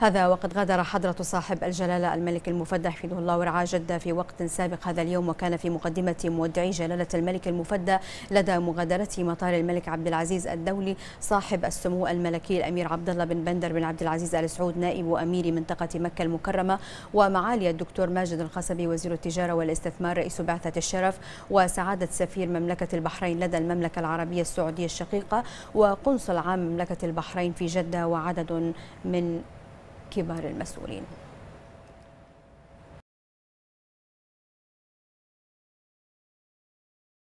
هذا وقد غادر حضرة صاحب الجلالة الملك المفدى حفظه الله ورعاه جدة في وقت سابق هذا اليوم وكان في مقدمة مودعي جلالة الملك المفدى لدى مغادرة مطار الملك عبد العزيز الدولي صاحب السمو الملكي الأمير عبد الله بن بندر بن عبد العزيز آل سعود نائب أمير منطقة مكة المكرمة ومعالي الدكتور ماجد الخصبي وزير التجارة والاستثمار رئيس بعثة الشرف وسعادة سفير مملكة البحرين لدى المملكة العربية السعودية الشقيقة وقنصل عام مملكة البحرين في جدة وعدد من كبار المسؤولين.